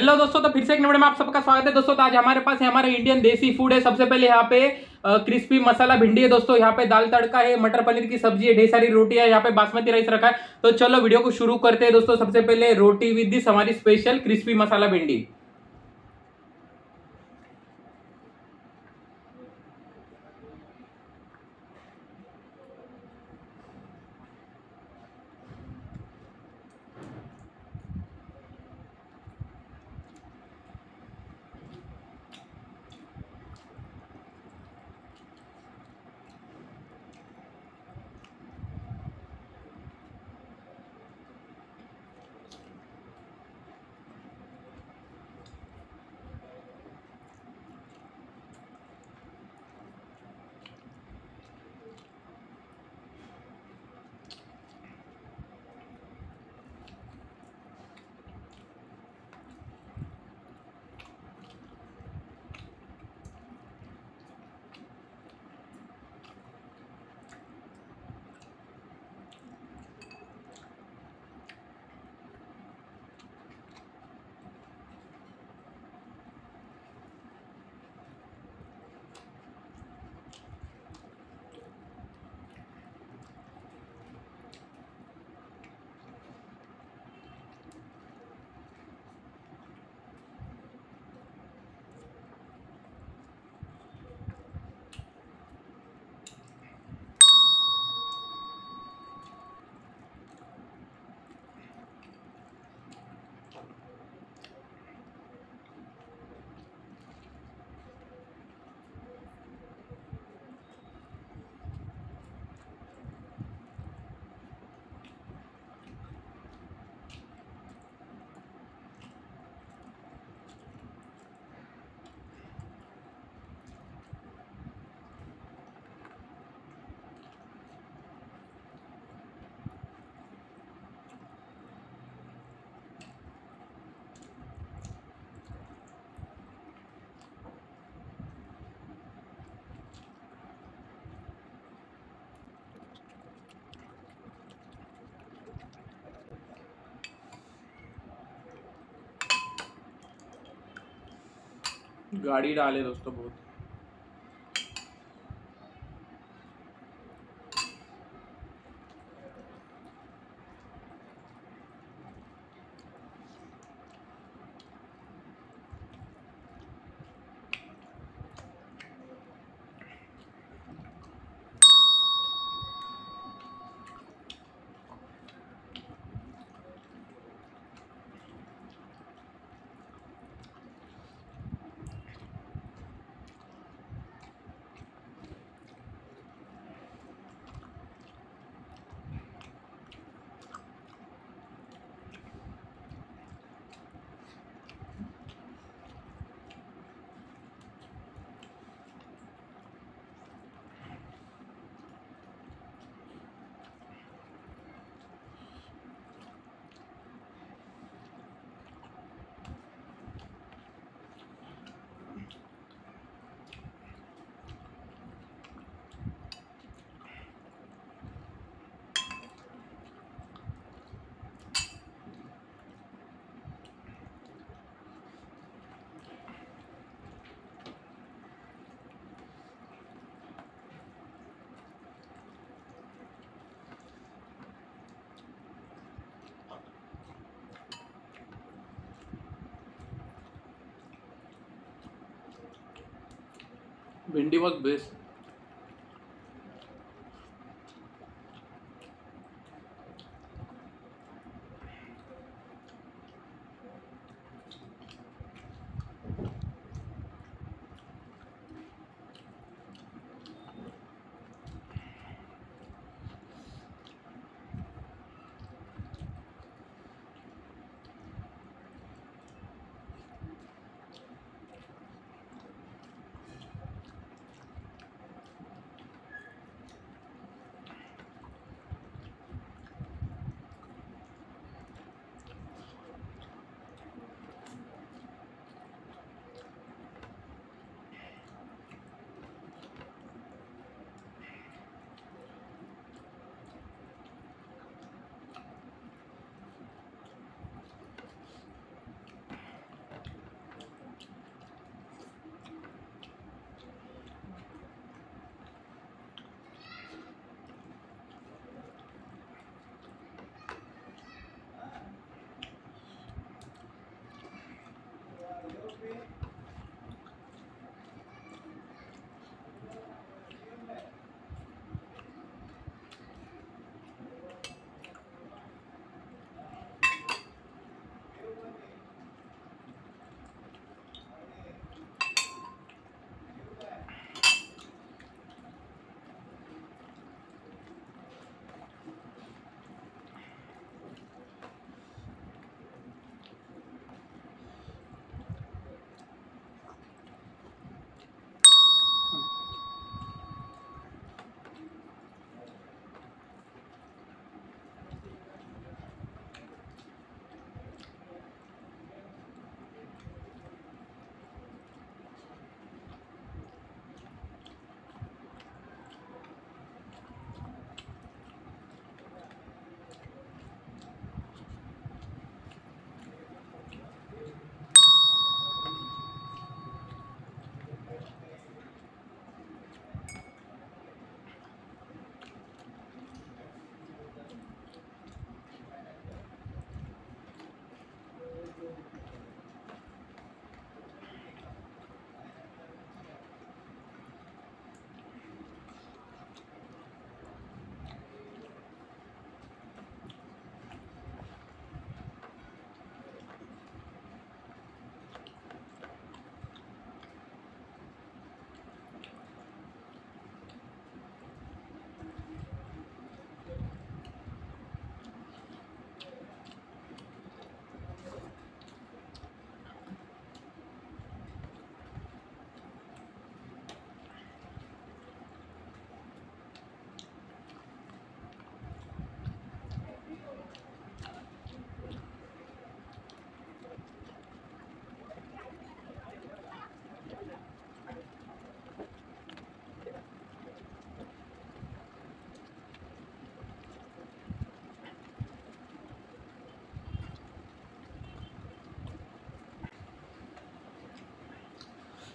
Hello दोस्तों तो फिर से एक नंबर में आप सबका स्वागत है। दोस्तों तो आज हमारे पास है, हमारा इंडियन देसी फ़ूड है। सबसे पहले यहाँ पे क्रिस्पी मसाला भिंडी है दोस्तों। यहाँ पे दाल तड़का है, मटर पनीर की सब्ज़ी है, ढेर सारी रोटी है, यहाँ पे बासमती राइस रखा है। तो चलो वीडियो को शुरू करते हैं दोस्तों। सबसे पहले रोटी विद दिस हमारी स्पेशल क्रिस्पी मसाला भिंडी। गाड़ी डाले दोस्तों बहुत। भिंडी बहुत बेस्ट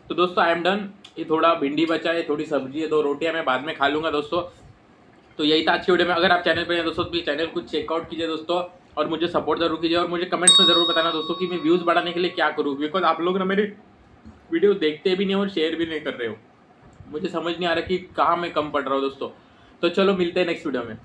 तो दोस्तों आई एम डन ये थोड़ा भिंडी बचा है थोड़ी सब्ज़ी है दो रोटियाँ मैं बाद में खा लूँगा दोस्तों। तो यही था अच्छी वीडियो में। अगर आप चैनल पर हैं दोस्तों प्लीज़ चैनल को चेकआउट कीजिए दोस्तों और मुझे सपोर्ट ज़रूर कीजिए और मुझे कमेंट्स में ज़रूर बताना दोस्तों कि मैं व्यूज़ बढ़ाने के लिए क्या करूँ। बिकॉज़ आप लोग ना मेरे वीडियो देखते भी नहीं और शेयर भी नहीं कर रहे हो। मुझे समझ नहीं आ रहा कि कहाँ मैं कम पढ़ रहा हूँ दोस्तों। तो चलो, मिलते हैं नेक्स्ट वीडियो में।